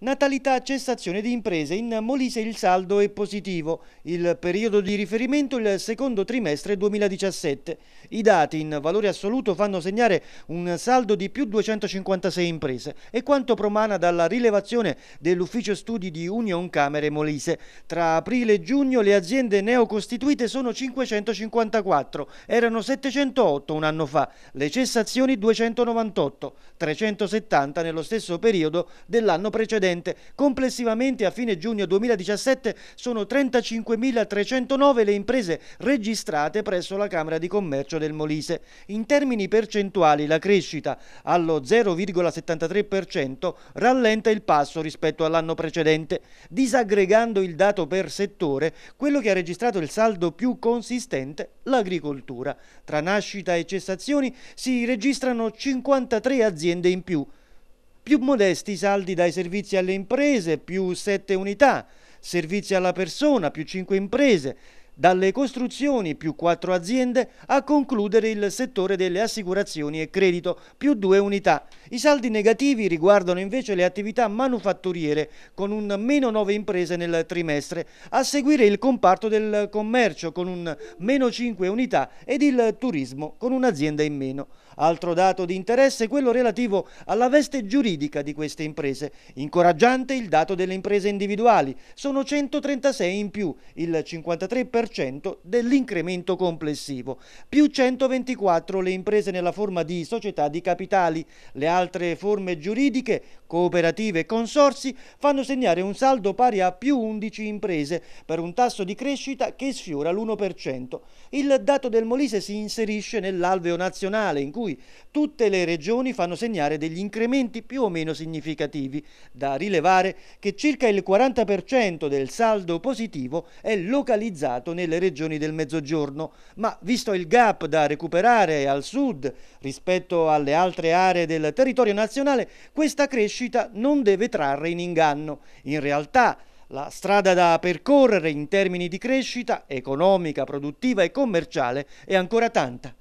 Natalità cessazione di imprese. In Molise il saldo è positivo. Il periodo di riferimento è il secondo trimestre 2017. I dati in valore assoluto fanno segnare un saldo di più 256 imprese e quanto promana dalla rilevazione dell'ufficio studi di Union Camere Molise. Tra aprile e giugno le aziende neocostituite sono 554, erano 708 un anno fa, le cessazioni 298, 370 nello stesso periodo dell'anno precedente precedente. Complessivamente a fine giugno 2017 sono 35.309 le imprese registrate presso la Camera di Commercio del Molise. In termini percentuali la crescita allo 0,73% rallenta il passo rispetto all'anno precedente. Disaggregando il dato per settore, quello che ha registrato il saldo più consistente, l'agricoltura. Tra nascita e cessazioni si registrano 53 aziende in più, più modesti i saldi dai servizi alle imprese, più 7 unità, servizi alla persona, più 5 imprese, dalle costruzioni più 4 aziende a concludere il settore delle assicurazioni e credito più 2 unità. I saldi negativi riguardano invece le attività manufatturiere con un meno 9 imprese nel trimestre, a seguire il comparto del commercio con un meno 5 unità ed il turismo con un'azienda in meno. Altro dato di interesse è quello relativo alla veste giuridica di queste imprese. Incoraggiante il dato delle imprese individuali, sono 136 in più, il 53% dell'incremento complessivo, più 124 le imprese nella forma di società di capitali. Le altre forme giuridiche, cooperative e consorsi fanno segnare un saldo pari a più 11 imprese per un tasso di crescita che sfiora l'1%. Il dato del Molise si inserisce nell'alveo nazionale in cui cui tutte le regioni fanno segnare degli incrementi più o meno significativi. Da rilevare che circa il 40% del saldo positivo è localizzato nelle regioni del Mezzogiorno, ma visto il gap da recuperare al sud rispetto alle altre aree del territorio nazionale, questa crescita non deve trarre in inganno. In realtà, la strada da percorrere in termini di crescita economica, produttiva e commerciale è ancora tanta.